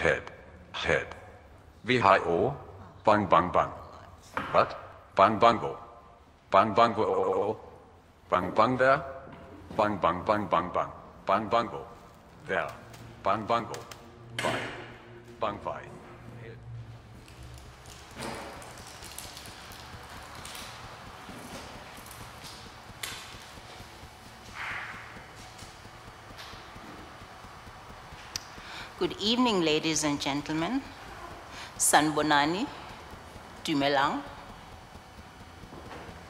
head, head. VHO, bang bang bang. What? Bang bango. Bang oh. bango. Oh, oh, bang bang there. Bang bang bang bang bang. Bang bango. There. Bang bango. Bye. Bang bye. Head. Good evening, ladies and gentlemen. Sanbonani, Dumelang,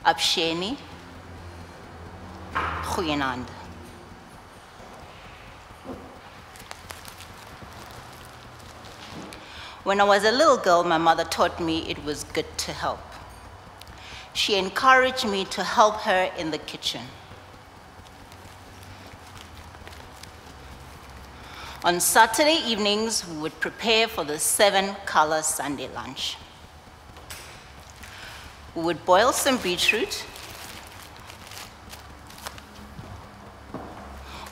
Absheni, Goeienaand. When I was a little girl, my mother taught me it was good to help. She encouraged me to help her in the kitchen. On Saturday evenings, we would prepare for the seven color Sunday lunch. We would boil some beetroot,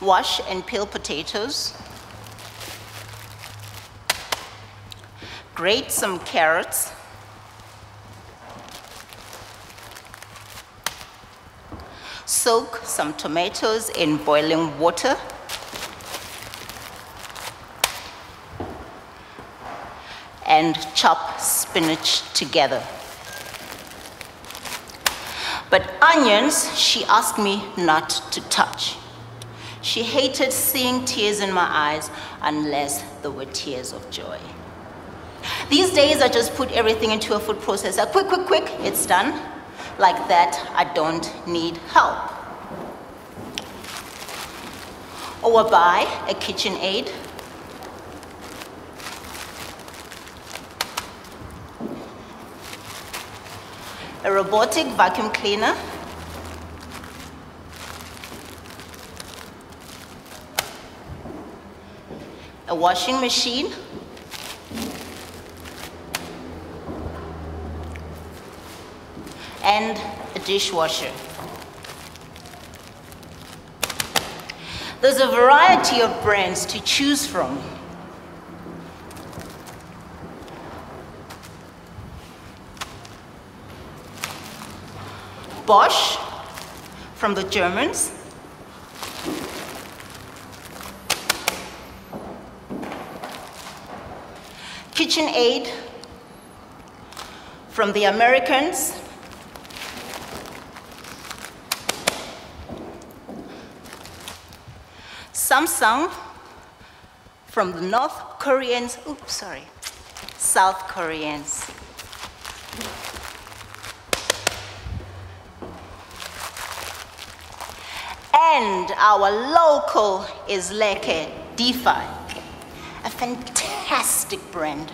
wash and peel potatoes, grate some carrots, soak some tomatoes in boiling water, and chop spinach together. But onions, she asked me not to touch. She hated seeing tears in my eyes unless they were tears of joy. These days, I just put everything into a food processor. Quick, quick, quick, it's done. Like that, I don't need help. Or buy a KitchenAid a robotic vacuum cleaner, a washing machine, and a dishwasher. There's a variety of brands to choose from. Bosch from the Germans. KitchenAid from the Americans. Samsung from the North Koreans, oops, sorry, South Koreans. And our local is Leke Defy, a fantastic brand.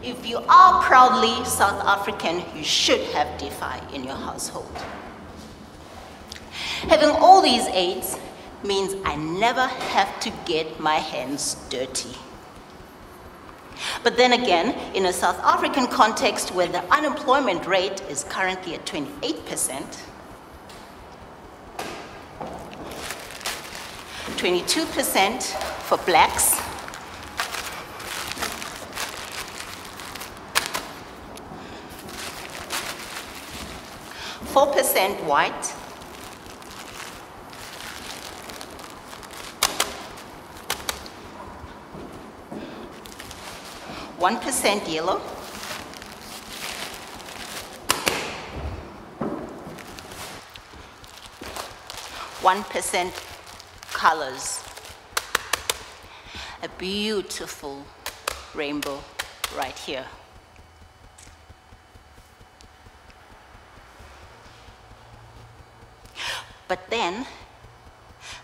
If you are proudly South African, you should have Defy in your household. Having all these aids means I never have to get my hands dirty. But then again, in a South African context where the unemployment rate is currently at 28%, 22% for blacks, Four percent white, 1% yellow, One percent colors. A beautiful rainbow right here. But then,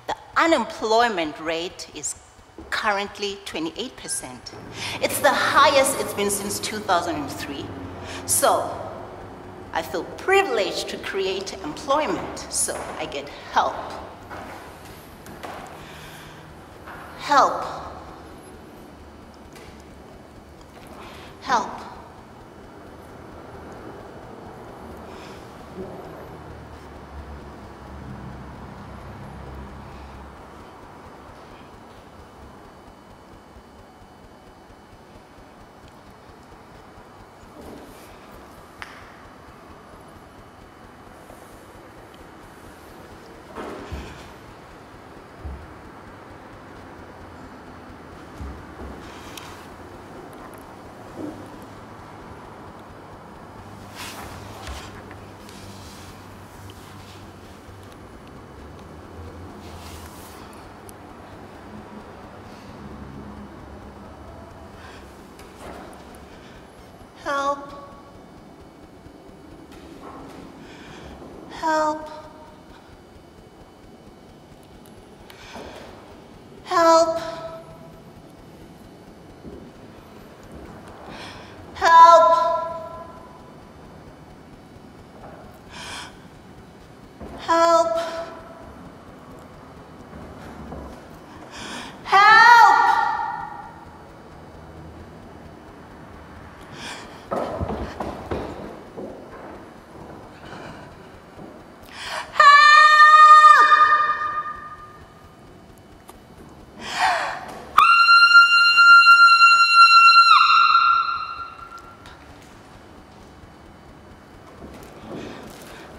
the unemployment rate is currently 28%. It's the highest it's been since 2003. So I feel privileged to create employment, so I get help. Help. Help. Help. Help. Help.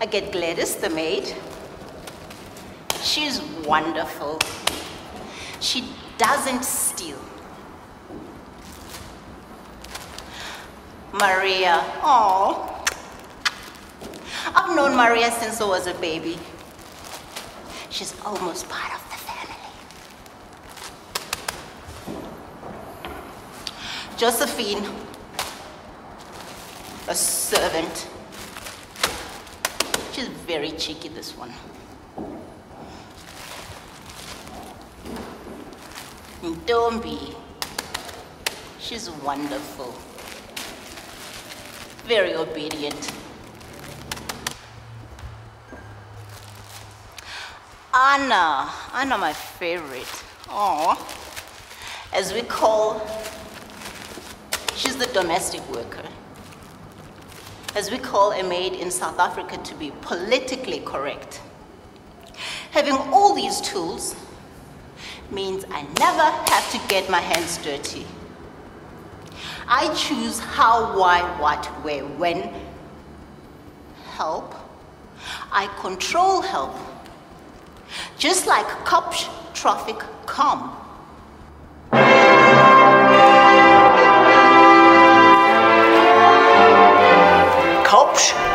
I get Gladys, the maid. She's wonderful. She doesn't steal. Maria, oh. I've known Maria since I was a baby. She's almost part of the family. Josephine, a servant. Very cheeky, this one. Ndombi, she's wonderful. Very obedient. Anna, Anna, my favorite. Oh, as we call, she's the domestic worker as we call a maid in South Africa to be politically correct. Having all these tools means I never have to get my hands dirty. I choose how, why, what, where, when. Help. I control help. Just like cops traffic calm.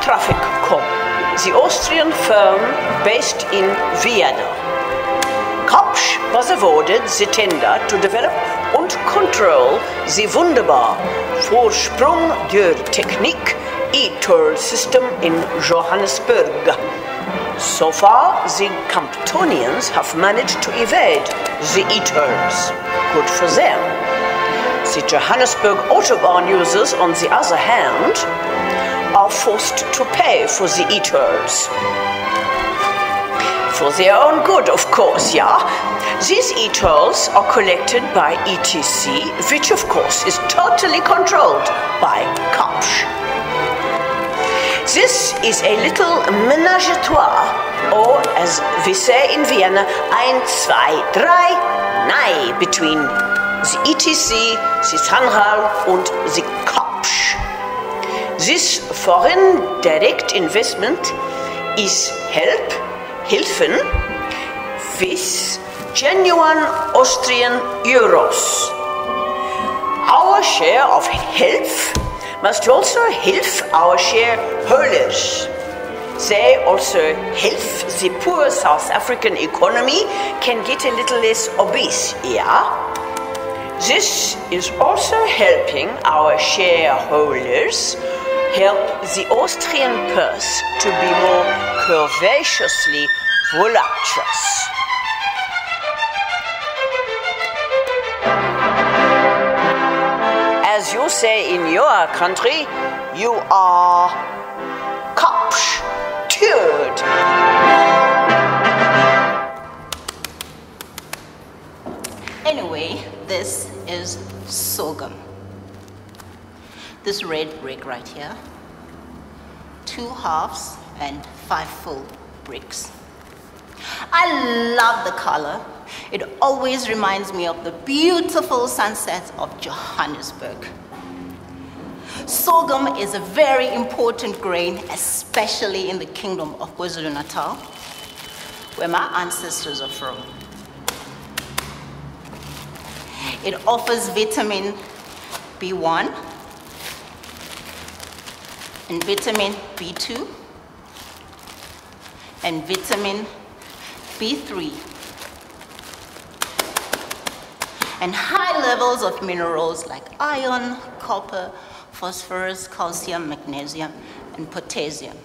TrafficCom, the Austrian firm based in Vienna. Kapsch was awarded the tender to develop and control the wunderbar Vorsprung der Technik e-toll system in Johannesburg. So far, the Capetonians have managed to evade the e-tolls. Good for them. The Johannesburg Autobahn users, on the other hand, are forced to pay for the e-tolls. For their own good, of course, yeah. These e-tolls are collected by ETC, which of course is totally controlled by Kapsch. This is a little ménage à trois, or as we say in Vienna, ein, zwei, drei, nein, between the ETC, the Sanral und the. This foreign direct investment is help, Hilfen, with genuine Austrian euros. Our share of help must also help our shareholders. They also help the poor South African economy can get a little less obese, yeah? This is also helping our shareholders help the Austrian purse to be more curvaceously voluptuous. As you say in your country, you are Kopsch. Anyway, this is sorghum. This red brick right here, two halves and five full bricks. I love the color. It always reminds me of the beautiful sunsets of Johannesburg. Sorghum is a very important grain, especially in the kingdom of KwaZulu-Natal, where my ancestors are from. It offers vitamin B1 and vitamin B2 and vitamin B3 and high levels of minerals like iron, copper, phosphorus, calcium, magnesium, and potassium.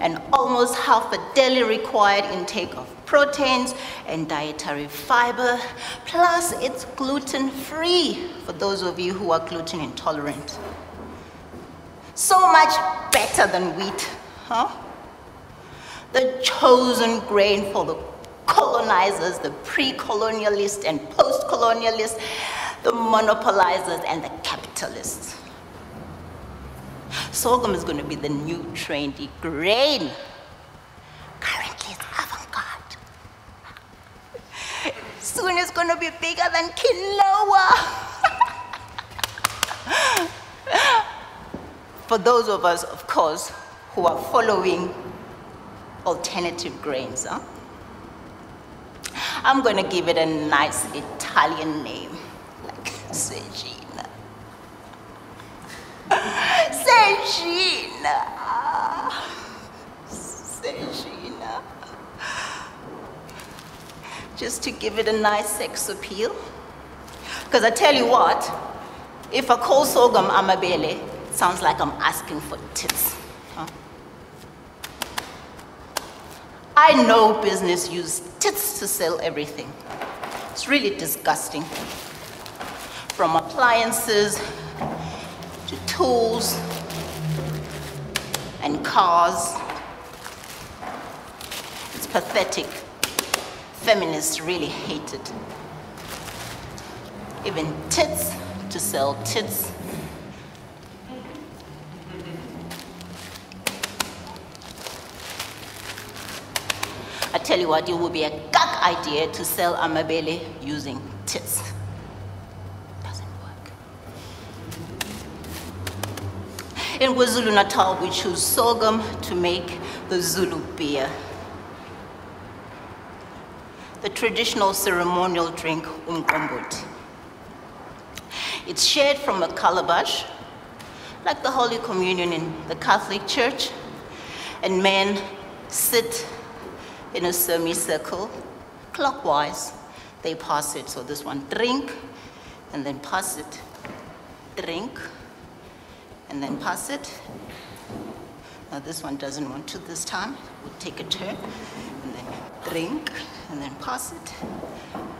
and almost half a daily required intake of proteins and dietary fiber, plus it's gluten free for those of you who are gluten intolerant. So much better than wheat, huh? The chosen grain for the colonizers, the pre-colonialists and post-colonialists, the monopolizers and the capitalists. Sorghum is going to be the new trendy grain. Currently it's avant-garde. Soon it's going to be bigger than quinoa. For those of us, of course, who are following alternative grains, huh? I'm going to give it a nice Italian name, like Segina. Segina. Segina. Just to give it a nice sex appeal. Because I tell you what, if I call sorghum amabele, sounds like I'm asking for tits. Huh? I know business use tits to sell everything. It's really disgusting. From appliances to tools and cars. It's pathetic. Feminists really hate it. Even tits to sell tits. Tell you what, it would be a gag idea to sell amabele using tits. Doesn't work. In KwaZulu Natal, we choose sorghum to make the Zulu beer. The traditional ceremonial drink, umqombothi. It's shared from a calabash, like the Holy Communion in the Catholic Church, and men sit in a semicircle, clockwise. They pass it. So this one, drink, and then pass it. Drink, and then pass it. Now this one doesn't want to this time. We'll take a turn, and then drink, and then pass it.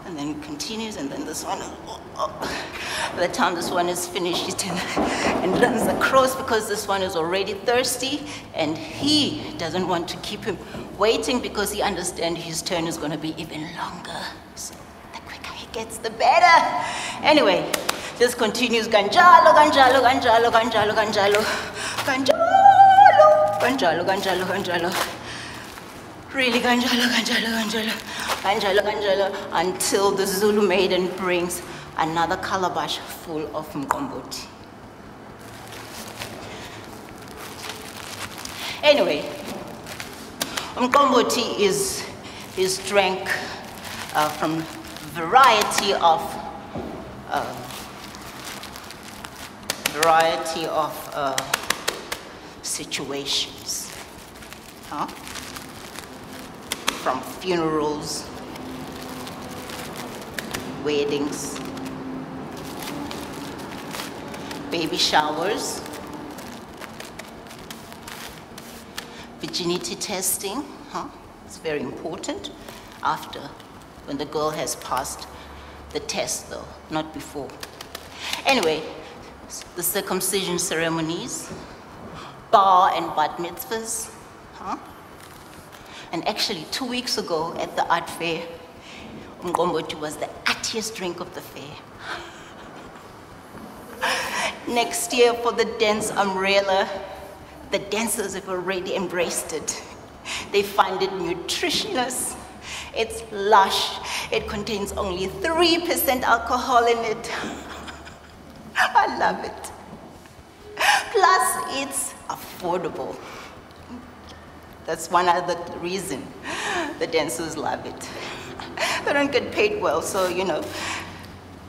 And then it continues, and then this one, oh, oh. by the time this one is finished, he turns and runs across because this one is already thirsty, and he doesn't want to keep him waiting because he understands his turn is going to be even longer. So the quicker he gets, the better. Anyway, this continues ganjalo, ganjalo, ganjalo, ganjalo, ganjalo, ganjalo, ganjalo, ganjalo, ganjalo. Really ganjalo, ganjalo, ganjalo, ganjalo, ganjalo, until the Zulu maiden brings another calabash full of mkomboti. Anyway, Mkomboti is, is drank uh, from variety of uh, variety of uh, situations. Huh? From funerals, weddings, baby showers, virginity testing, huh? It's very important after, when the girl has passed the test though, not before. Anyway, the circumcision ceremonies, bar and bat mitzvahs, huh? And actually, two weeks ago at the art fair, umqombothi was the artiest drink of the fair. Next year for the dance umbrella, the dancers have already embraced it. They find it nutritious. It's lush. It contains only 3% alcohol in it. I love it. Plus, it's affordable. That's one other reason the dancers love it. They don't get paid well, so, you know,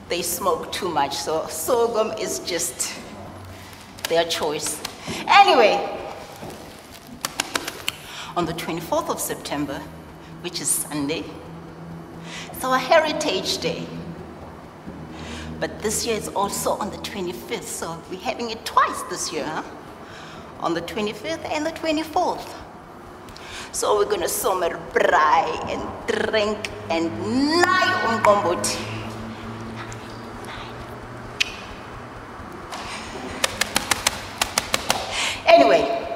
they smoke too much. So sorghum is just their choice. Anyway, on the 24th of September, which is Sunday, it's our Heritage Day. But this year it's also on the 25th, so we're having it twice this year, huh? On the 25th and the 24th. So we're gonna somer braai and drink and naai umqombothi. Anyway,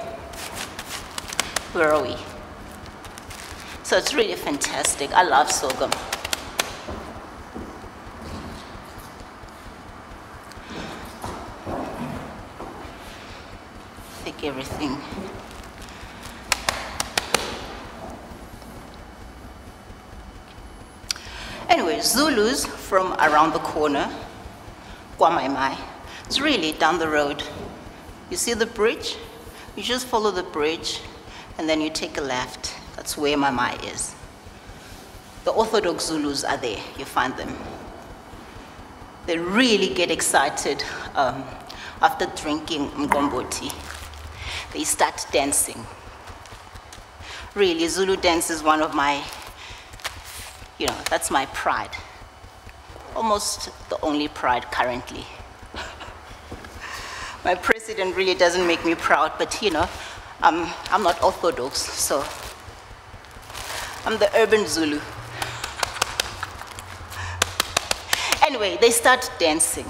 So it's really fantastic. I love sorghum. Thick everything. Anyway, Zulus from around the corner, Kwamaimai. It's really down the road. You see the bridge? You just follow the bridge and then you take a left. That's where my mai is. The Orthodox Zulus are there, you find them. They really get excited um, after drinking mgomboti. They start dancing. Really, Zulu dance is one of my, you know, that's my pride. Almost the only pride currently. my president really doesn't make me proud, but you know, um, I'm not Orthodox, so I'm the urban Zulu. Anyway, they start dancing.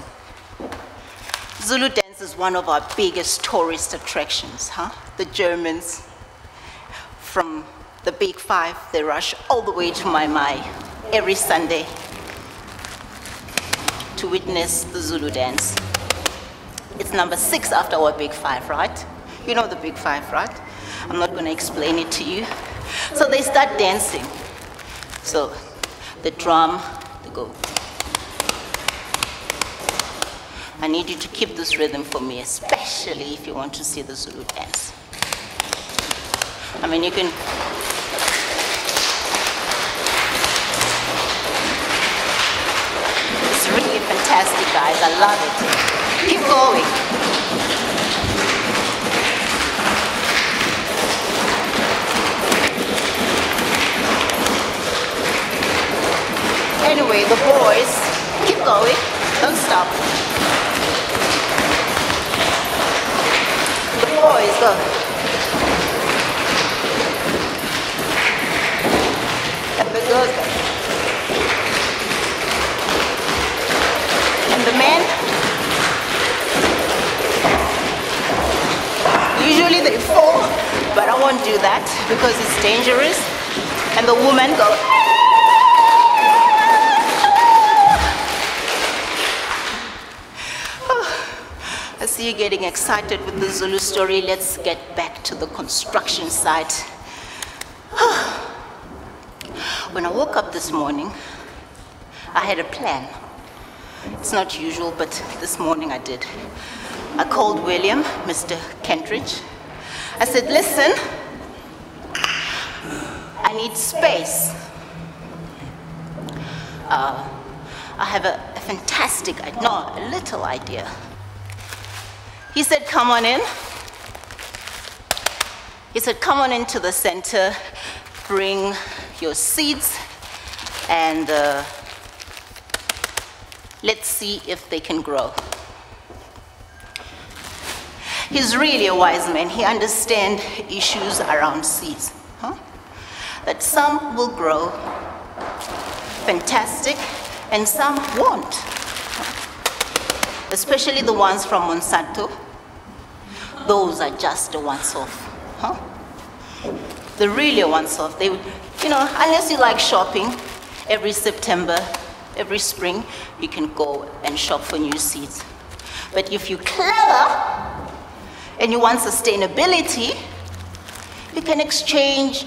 Zulu dance is one of our biggest tourist attractions, huh? The Germans from the Big Five, they rush all the way to Mai Mai every Sunday to witness the Zulu dance. It's number six after our Big Five, right? You know the Big Five, right? I'm not going to explain it to you. So they start dancing. So the drum, they go. I need you to keep this rhythm for me, especially if you want to see the Zulu dance. I mean, you can. It's really fantastic, guys. I love it. Keep going. Anyway, the boys, keep going. Don't stop. The boys, go. And the girls go. And the men, usually they fall, but I won't do that because it's dangerous. And the woman, go. See you getting excited with the Zulu story. Let's get back to the construction site. when I woke up this morning, I had a plan. It's not usual, but this morning I did. I called William, Mr. Kentridge. I said, listen, I need space. Uh, I have a, a fantastic, no, a little idea. He said, Come on in. He said, Come on into the center, bring your seeds, and uh, let's see if they can grow. He's really a wise man. He understands issues around seeds. Huh? That some will grow fantastic and some won't especially the ones from Monsanto. Those are just the ones off, huh? The really ones off. They, you know, unless you like shopping, every September, every spring, you can go and shop for new seeds. But if you're clever and you want sustainability, you can exchange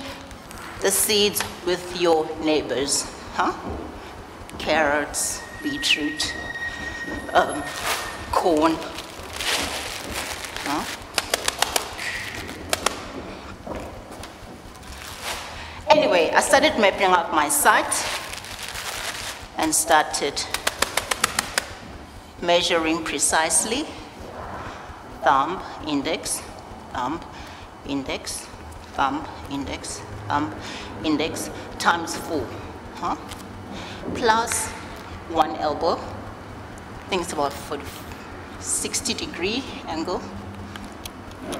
the seeds with your neighbors, huh? Carrots, beetroot, um, corn. Huh? Anyway, I started mapping out my site and started measuring precisely thumb, index, thumb, index, thumb, index, thumb, index times four, huh? plus one elbow I think it's about 40, 60 degree angle.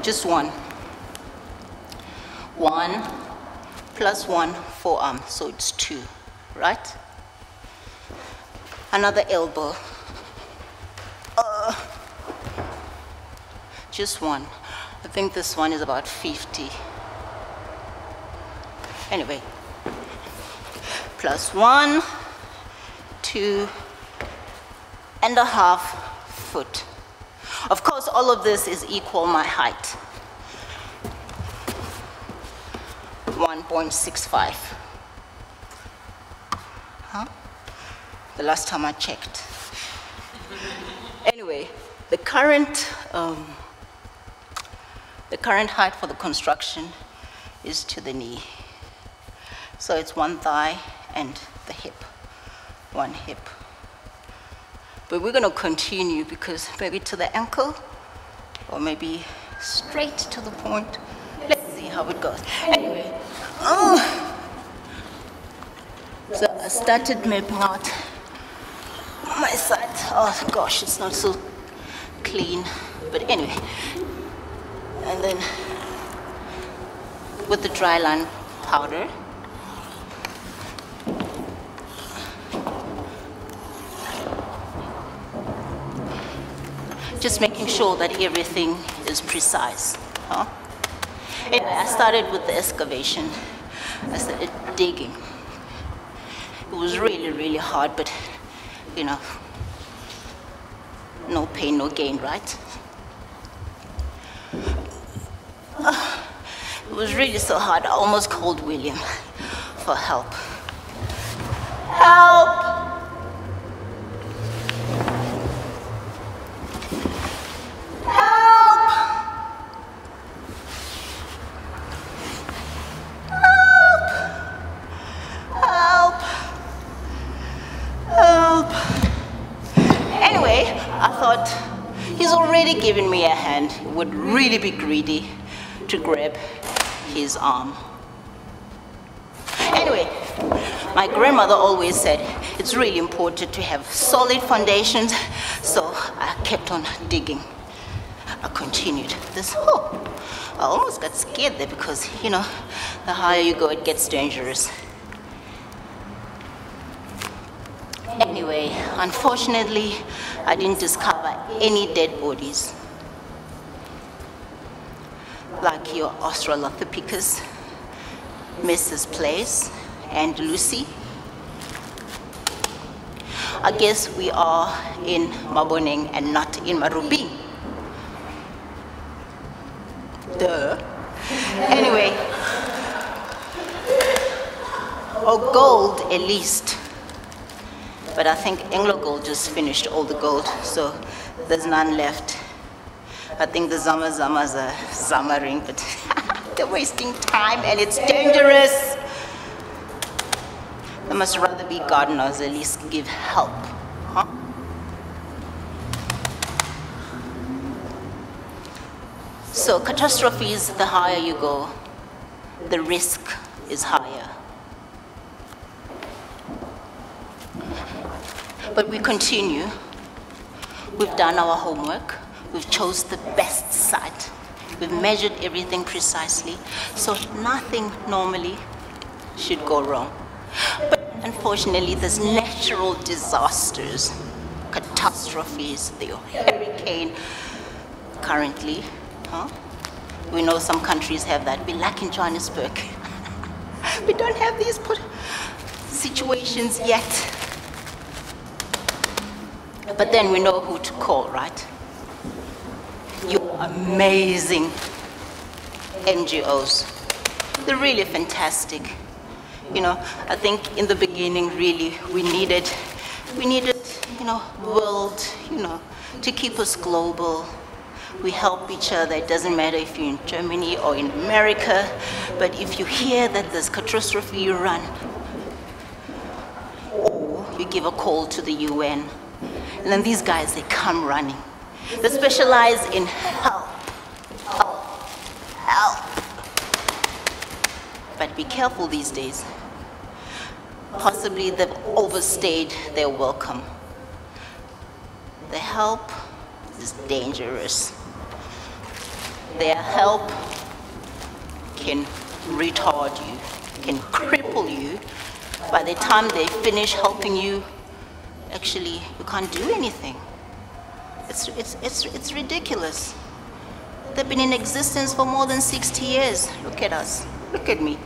Just one. One, plus one forearm, so it's two, right? Another elbow. Uh, just one. I think this one is about 50. Anyway, plus one, two and a half foot. Of course, all of this is equal my height. 1.65. Huh? The last time I checked. Anyway, the current, um, the current height for the construction is to the knee. So it's one thigh and the hip, one hip. But we're going to continue because maybe to the ankle or maybe straight to the point. See how it goes. Anyway, oh. so I started mapping out my side. Oh gosh, it's not so clean. But anyway, and then with the dry line powder, just making sure that everything is precise. Huh? I started with the excavation. I started digging. It was really, really hard, but you know, no pain, no gain, right? It was really so hard. I almost called William for help. Help! Given me a hand would really be greedy to grab his arm. Anyway, my grandmother always said it's really important to have solid foundations, so I kept on digging. I continued this. Oh, I almost got scared there because, you know, the higher you go, it gets dangerous. Anyway, unfortunately, I didn't discover any dead bodies like your Australopithecus, Mrs. Ples, and Lucy. I guess we are in Maboneng and not in Maropeng. Duh. Anyway, or gold at least. But I think AngloGold just finished all the gold, so there's none left. I think the Zama Zamas are Zamaring, but they're wasting time and it's dangerous. They must rather be gardeners, at least give help. So catastrophes, the higher you go, the risk is higher. But we continue. We've done our homework. We've chose the best site. We've measured everything precisely. So nothing normally should go wrong. But unfortunately, there's natural disasters, catastrophes, the hurricane currently. Huh? We know some countries have that. We lack in Johannesburg. we don't have these situations yet. But then we know who to call, right? You're amazing NGOs. They're really fantastic. You know, I think in the beginning, really, we needed, we needed, you know, world, you know, to keep us global. We help each other. It doesn't matter if you're in Germany or in America, but if you hear that there's catastrophe, you run. Or you give a call to the UN. And then these guys, they come running. They specialize in help, help, help. But be careful these days. Possibly they've overstayed their welcome. The help is dangerous. Their help can retard you, can cripple you. By the time they finish helping you, actually, you can't do anything. It's, it's, it's, it's ridiculous. They've been in existence for more than 60 years. Look at us. Look at me.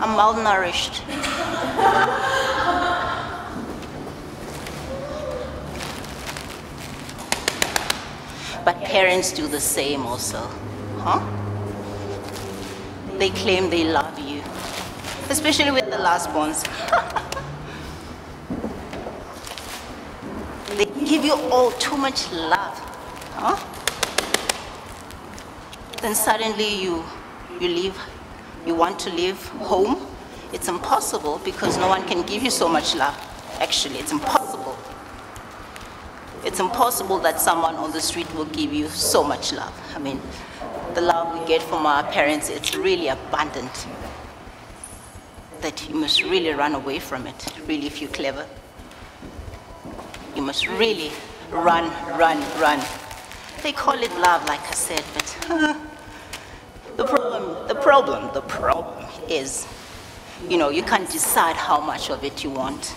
I'm malnourished. but parents do the same also. Huh? They claim they love you, especially with the last ones. they give you all too much love. Huh? Then suddenly you, you leave, you want to leave home. It's impossible because no one can give you so much love. Actually, it's impossible. It's impossible that someone on the street will give you so much love. I mean, the love we get from our parents, it's really abundant. That you must really run away from it, really, if you're clever. You must really run, run, run. They call it love, like I said, but the problem, the problem, the problem is, you know, you can't decide how much of it you want.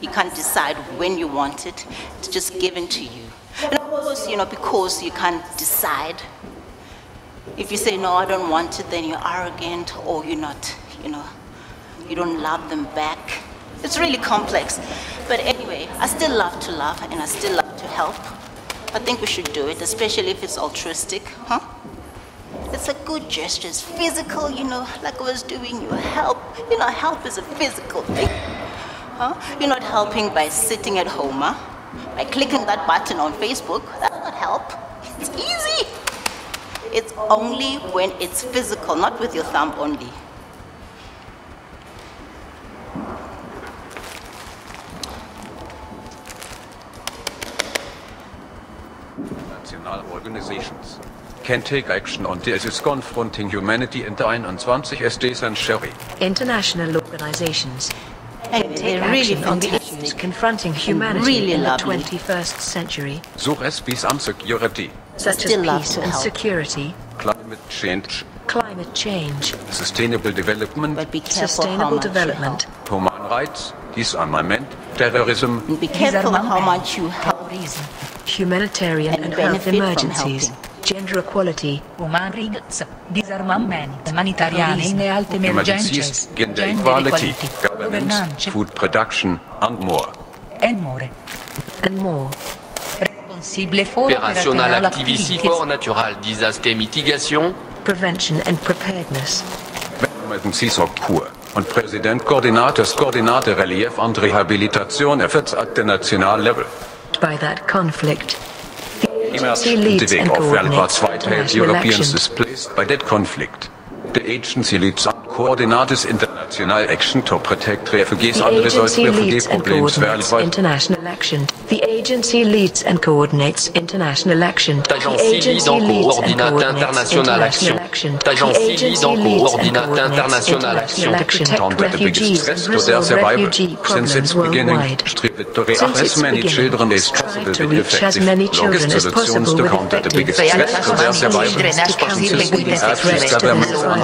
You can't decide when you want it. It's just given to you. And of course, you know, because you can't decide, if you say, no, I don't want it, then you're arrogant or you're not, you know, you don't love them back. It's really complex. But anyway, I still love to love and I still love to help. I think we should do it, especially if it's altruistic, huh? It's a good gesture. It's physical, you know, like I was doing. You help. You know, help is a physical thing. Huh? You're not helping by sitting at home, huh? By clicking that button on Facebook. That's not help. It's easy. It's only when it's physical, not with your thumb only. Organizations can take action on this. Is confronting humanity in the 21 SD century. International organizations Anyway, take they're really action on the issues. confronting humanity really in the 21st century, So as peace and security, such as peace and help. security, climate change, climate change, sustainable development, But be careful how sustainable much you development, help. human rights, disarmament, terrorism, And be careful how much you help. Humanitarian And and health emergencies, gender equality, Human rights, disarmamento, umanitariane e alte emergencies, gender equality, governance, food production, and more. and more. and more. Responsible for Opérationnel operational activity activities. for natural disaster mitigation, Prevention and preparedness. Emergencies of Kur. Und Präsident Koordinators Koordinate Relief und Rehabilitation efforts at the national level. By that conflict, the agency leads The and weg auf weltweit coordinates zweite international Europeans by that conflict. The agency leads and coordinates international action to protect refugees The and resolve agency refugee leads and problems coordinates worldwide. international action. The agency leads and coordinates international action. The Agency lead agency en leads and coordinate coordinates international international action. action. The Agency lead agency en leads and coordinate coordinates international international action. action. Under the biggest Refugees stress and to their resolve survival. refugee Since its problems beginning, worldwide. strive to reach Since as its many beginning, children as strive possible to with reach as effective many children longest as solutions possible to with counter the biggest effective stress to their survival. solutions to counter Since the its biggest beginning, threats to as their governments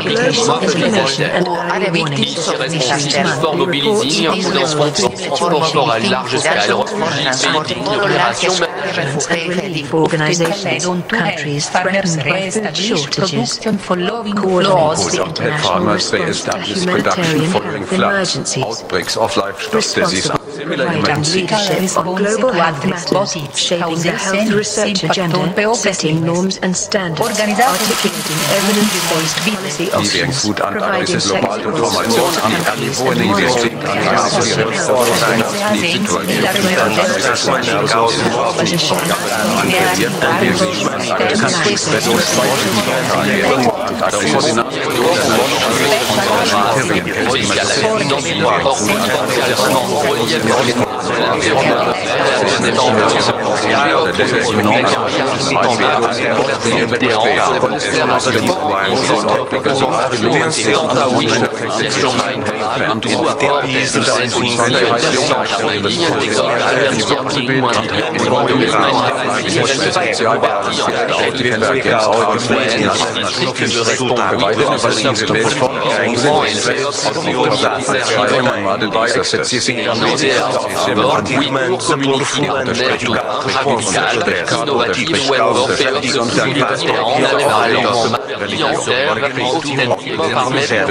emergencies le and WHO global information and early qui systems. responsable fort mobilisés pour des renforts à large scale, refugiés, pays de coopération, and relief organizations, countries threatened by food shortages, coordinates the international farmers re-establish production humanitarian following floods, emergencies. outbreaks of livestock disease, and for similar providing emergencies. leadership on global health matters, shaping the health research agenda, setting norms and standards, articulating evidence-based policy Lieblingsfood an diese die es klingt, an die Situation, an das die Expression schweigen, die Erfahrung, das Koordinat, das das Material, das Material, das Material, das Material, das Material, das Resultat. Wellborn, Windoor, Community, Parmet, Faire,